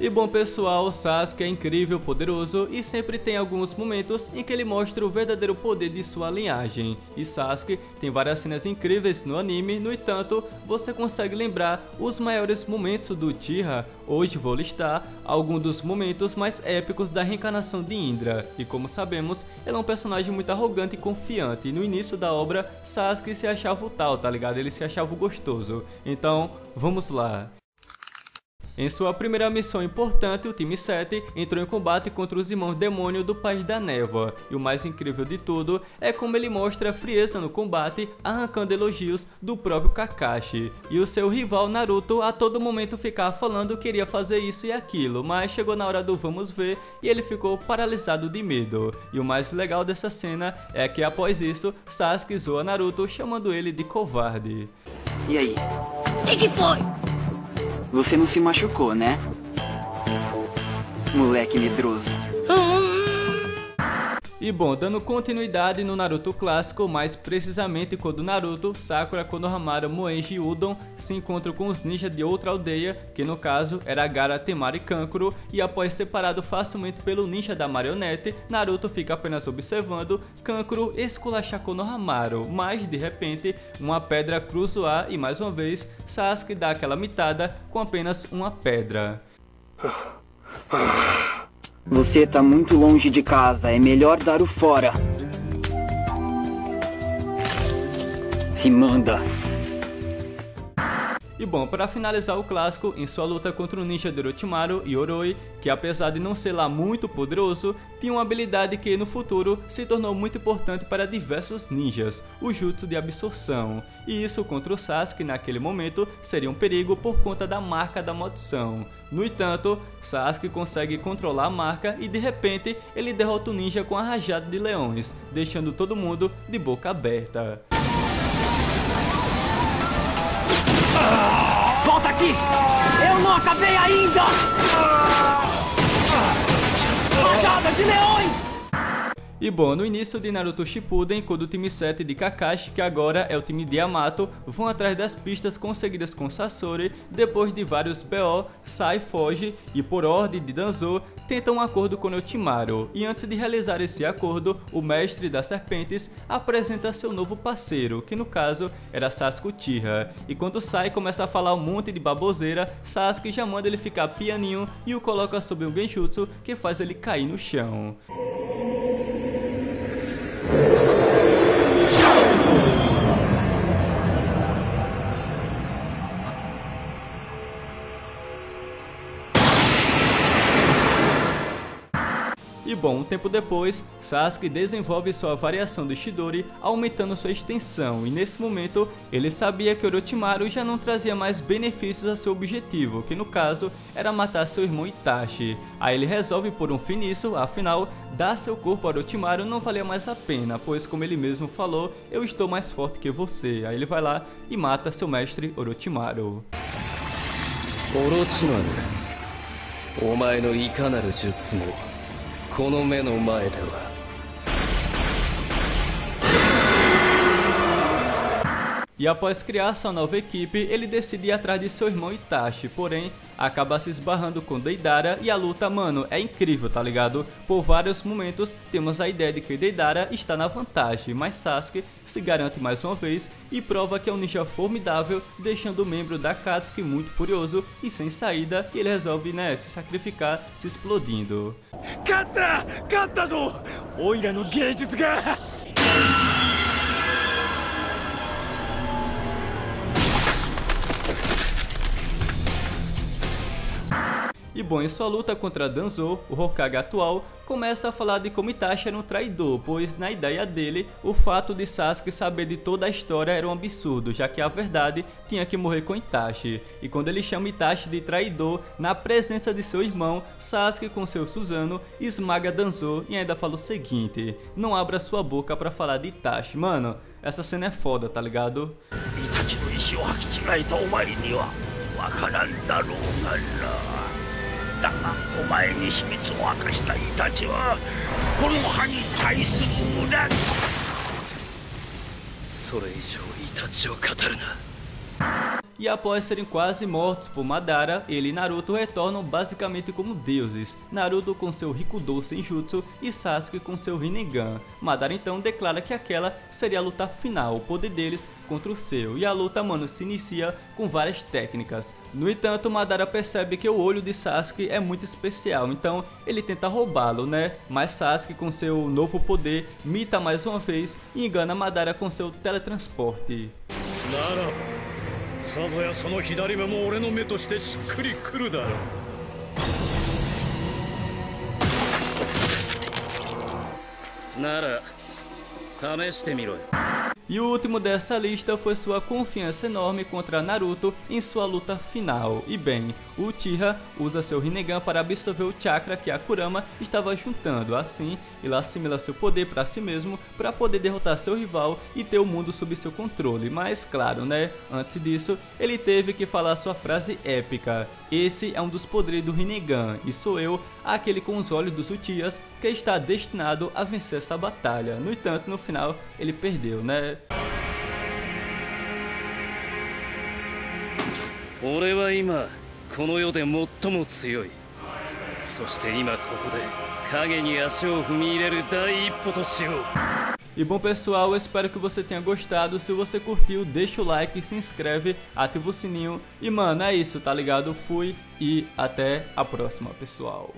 E bom pessoal, Sasuke é incrível, poderoso e sempre tem alguns momentos em que ele mostra o verdadeiro poder de sua linhagem. E Sasuke tem várias cenas incríveis no anime, no entanto, você consegue lembrar os maiores momentos do Uchiha. Hoje vou listar alguns dos momentos mais épicos da reencarnação de Indra. E como sabemos, ele é um personagem muito arrogante e confiante. E no início da obra, Sasuke se achava o tal, tá ligado? Ele se achava o gostoso. Então, vamos lá. Em sua primeira missão importante, o time 7 entrou em combate contra os irmãos demônio do País da Névoa, e o mais incrível de tudo é como ele mostra frieza no combate, arrancando elogios do próprio Kakashi, e o seu rival Naruto a todo momento ficava falando que queria fazer isso e aquilo, mas chegou na hora do vamos ver e ele ficou paralisado de medo. E o mais legal dessa cena é que após isso, Sasuke zoa Naruto chamando ele de covarde. E aí? O que, que foi? Você não se machucou, né? Moleque medroso. E bom, dando continuidade no Naruto clássico, mais precisamente quando Naruto, Sakura, Konohamaru, Moenji e Udon se encontram com os ninjas de outra aldeia, que no caso era Gara, Temari e Kankuro, e após separado facilmente pelo ninja da marionete, Naruto fica apenas observando Kankuro esculachar Konohamaru, mas de repente uma pedra cruza o ar e mais uma vez Sasuke dá aquela mitada com apenas uma pedra. Você tá muito longe de casa, é melhor dar o fora. Se manda. E bom, para finalizar o clássico, em sua luta contra o ninja de Orochimaru, Yoroi, que apesar de não ser lá muito poderoso, tinha uma habilidade que no futuro se tornou muito importante para diversos ninjas, o Jutsu de Absorção. E isso contra o Sasuke naquele momento seria um perigo por conta da marca da maldição. No entanto, Sasuke consegue controlar a marca e de repente ele derrota o ninja com a rajada de leões, deixando todo mundo de boca aberta. Volta aqui! Eu não acabei ainda! E bom, no início de Naruto Shippuden, quando o time 7 de Kakashi, que agora é o time de Yamato, vão atrás das pistas conseguidas com Sasori, depois de vários BO, Sai foge e por ordem de Danzo, tentam um acordo com Orochimaru. E antes de realizar esse acordo, o mestre das serpentes apresenta seu novo parceiro, que no caso era Sasuke Uchiha. E quando Sai começa a falar um monte de baboseira, Sasuke já manda ele ficar pianinho e o coloca sob um genjutsu que faz ele cair no chão. bom, um tempo depois, Sasuke desenvolve sua variação do Shidori, aumentando sua extensão, e nesse momento ele sabia que Orochimaru já não trazia mais benefícios a seu objetivo, que no caso era matar seu irmão Itachi. Aí ele resolve por um fim nisso, afinal, dar seu corpo a Orochimaru não valia mais a pena, pois como ele mesmo falou, eu estou mais forte que você. Aí ele vai lá e mata seu mestre Orochimaru. Orochimaru, お前のいかなる術も この目の前では E após criar sua nova equipe, ele decide ir atrás de seu irmão Itachi, porém acaba se esbarrando com Deidara e a luta, mano, é incrível, tá ligado? Por vários momentos temos a ideia de que Deidara está na vantagem, mas Sasuke se garante mais uma vez e prova que é um ninja formidável, deixando o membro da Katsuki muito furioso e sem saída, e ele resolve, né, se sacrificar, se explodindo. 勝った勝ったぞオイラの芸術が E bom, em sua luta contra Danzo, o Hokage atual começa a falar de como Itachi era um traidor, pois na ideia dele, o fato de Sasuke saber de toda a história era um absurdo, já que a verdade tinha que morrer com Itachi. E quando ele chama Itachi de traidor, na presença de seu irmão, Sasuke com seu Suzano esmaga Danzo e ainda fala o seguinte: "Não abra sua boca para falar de Itachi, mano". Essa cena é foda, tá ligado? Itachi no ishi o haki お前に秘密を明かしたイタチはこの葉に対する恨みそれ以上イタチを語るな。E após serem quase mortos por Madara, ele e Naruto retornam basicamente como deuses, Naruto com seu Rikudo Senjutsu e Sasuke com seu Rinnegan. Madara então declara que aquela seria a luta final, o poder deles contra o seu, e a luta mano se inicia com várias técnicas. No entanto, Madara percebe que o olho de Sasuke é muito especial, então ele tenta roubá-lo, né? Mas Sasuke com seu novo poder mita mais uma vez e engana Madara com seu teletransporte. さぞやその左目も俺の目としてしっくりくるだろう。なら試してみろよ。E o último dessa lista foi sua confiança enorme contra Naruto em sua luta final. E bem, o Uchiha usa seu Rinnegan para absorver o chakra que a Kurama estava juntando. Assim, ele assimila seu poder para si mesmo para poder derrotar seu rival e ter o mundo sob seu controle. Mas claro, né? Antes disso, ele teve que falar sua frase épica. Esse é um dos poderes do Rinnegan e sou eu, aquele com os olhos dos Uchihas, que está destinado a vencer essa batalha. No entanto, no final, ele perdeu, né? 俺は今この世で最も強いそして今ここで影に足を踏み入れる第一歩としよう E bom pessoal, eu espero que você tenha gostado. Se você curtiu, deixa o like, se inscreve, ativa o sininho. E mano, é isso, tá ligado? Fui e até a próxima, pessoal.